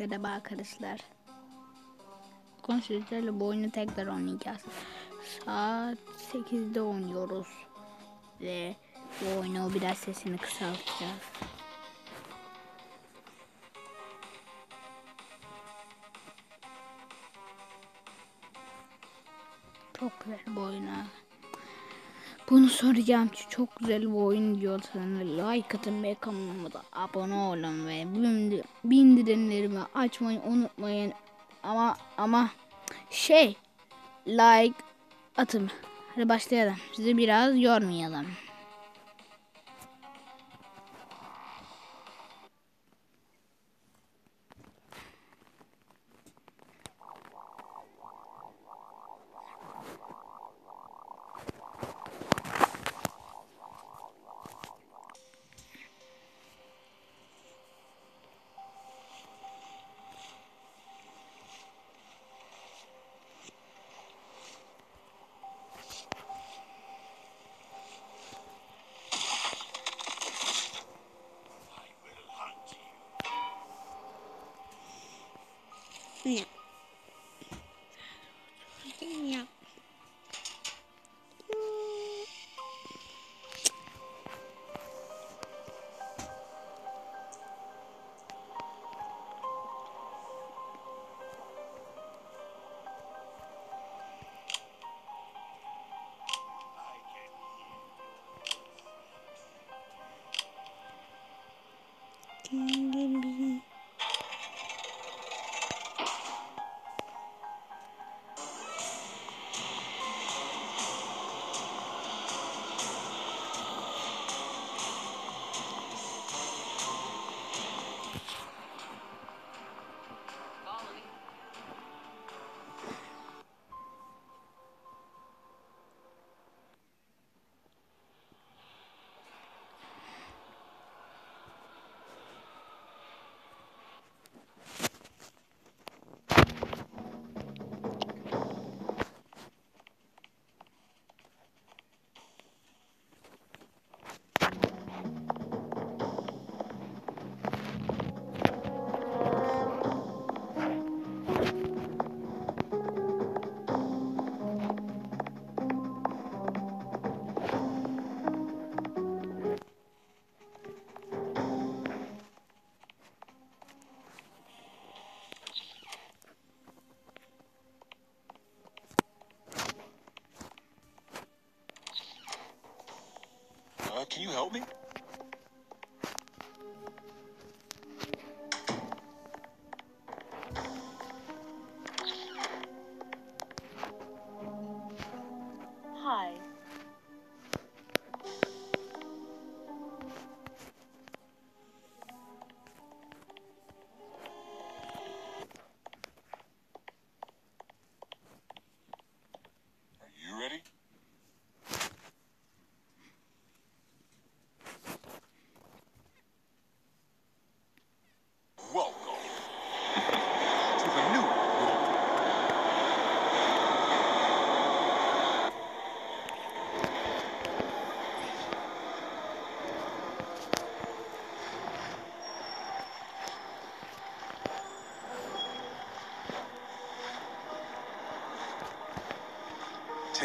Merhaba arkadaşlar. Sizlerle bu oyunu tekrar oynayacağız. Saat 8'de oynuyoruz. Ve bu oyunu biraz sesini kısaltacağız. Çok güzel bu oyun ha. Bunu soracağım ki çok güzel bir oyun diyorsanız like atın ve kanalıma abone olun ve bildir- bildirimlerimi açmayı unutmayın. Ama ama şey like atın. Hadi başlayalım. Sizi biraz yormayalım. nhặt cái nhặt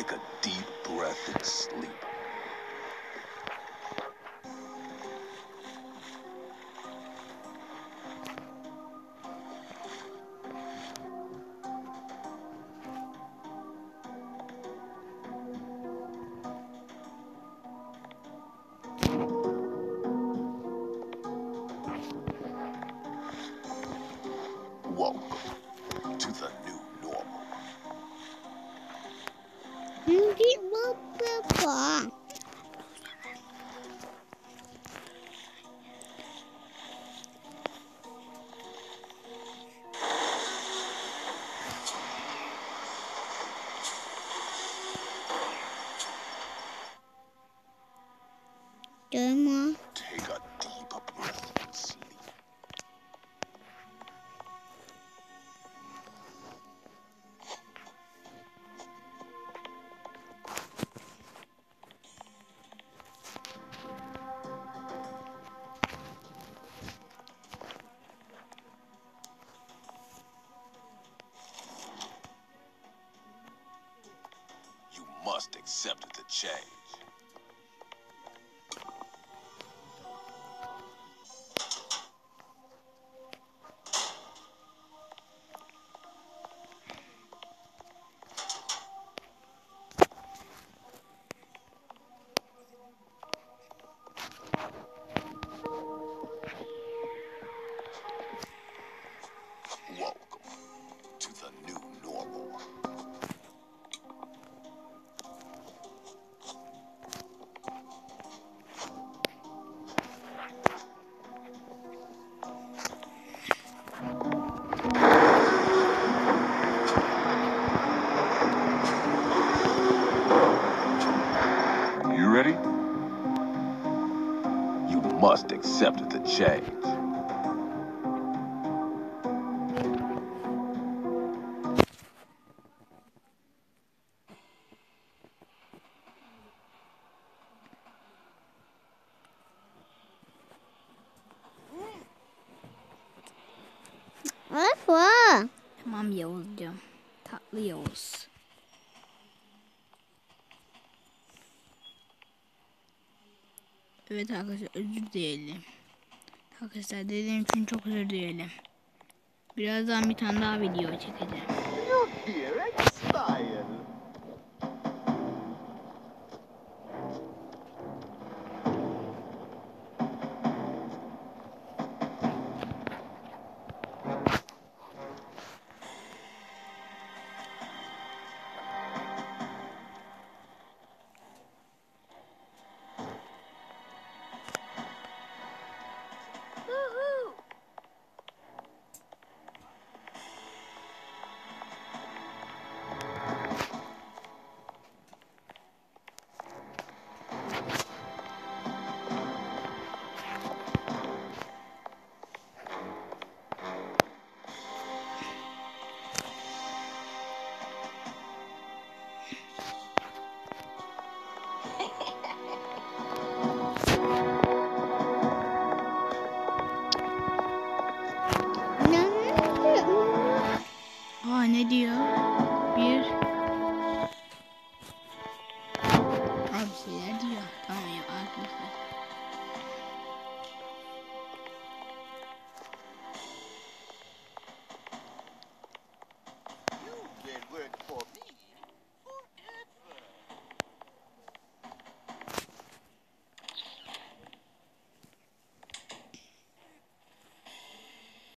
Take a deep breath and sleep. Welcome must accept the change. Must accept the change. Alfa. Tamam Yavuz'cum. Tatlı Yavuz. Evet arkadaşlar özür dileyelim. Arkadaşlar dediğim için çok özür dileyelim. Birazdan bir tane daha video çekeceğim. ne diyor?